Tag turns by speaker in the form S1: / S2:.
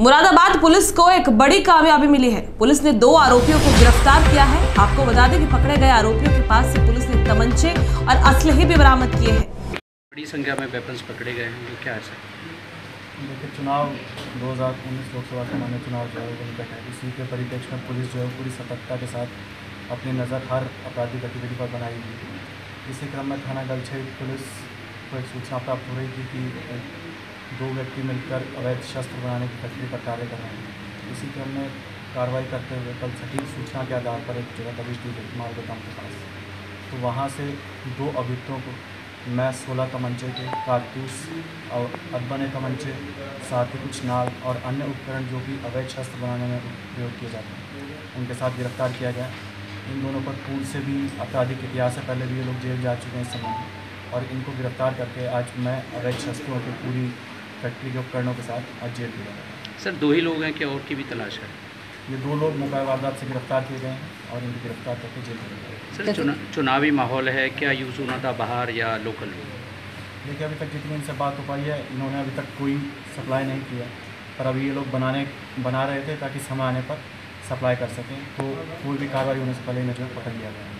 S1: Moradabad police को एक बड़ी कामयाबी मिली है। पुलिस ने दो आरोपियों को गिरफ़्तार किया है। आपको बता दें कि पकड़े गए आरोपियों के पास से पुलिस ने तमंचे और असलहे भी बरामद किए हैं।
S2: बड़ी संख्या में वेपन्स पकड़े गए हैं। क्या है
S3: देखिए चुनाव 2019 लोकसभा सामान्य चुनाव जो है वो निकट है। इसी के परिप्रेक्ष्य में पुलिस जो है पूरी सतर्कता के साथ अपनी नज़र हर आपराधिक गतिविधि पर बनाई हुई है। इसी क्रम में थाना गलछे पुलिस को एक सूचना प्राप्त हो रही थी कि दो व्यक्ति मिलकर अवैध शस्त्र बनाने की फैक्ट्री पर कार्य कर रहे हैं। इसी क्रम में कार्रवाई करते हुए कल सटीक सूचना के आधार पर एक जगह दबिश दी गई मालगोदाम के पास। तो वहाँ से दो अभियुक्तों को, मैं सोलह तमंचे के, कारतूस और अदबने तमंचे साथ ही कुछ नाल और अन्य उपकरण जो कि अवैध शस्त्र बनाने में प्रयोग किए जाते हैं, उनके साथ गिरफ़्तार किया गया। इन दोनों पर पूर्व से भी आपराधिक इतिहास से पहले भी ये लोग जेल जा चुके हैं इस समय। और इनको गिरफ़्तार करके आज मैं अवैध शस्त्रों की पूरी फैक्ट्री के उपकरणों के साथ आज जेल भेजा गया।
S2: सर दो ही लोग हैं कि और की भी तलाश है?
S3: ये दो लोग मुकाय वारदात से गिरफ़्तार किए गए हैं और इनकी गिरफ़्तार करके जेल भेजा गया
S2: सर चुना, चुनावी माहौल है क्या यूज़ होना था बाहर या लोकल?
S3: देखिए अभी तक जितनी इनसे बात हो पाई है इन्होंने अभी तक कोई सप्लाई नहीं किया। पर अभी ये लोग बनाने बना रहे थे ताकि समय आने पर सप्लाई कर सकें। तो कोई भी कार्रवाई होने से पहले इन्हें जो है पकड़ लिया गया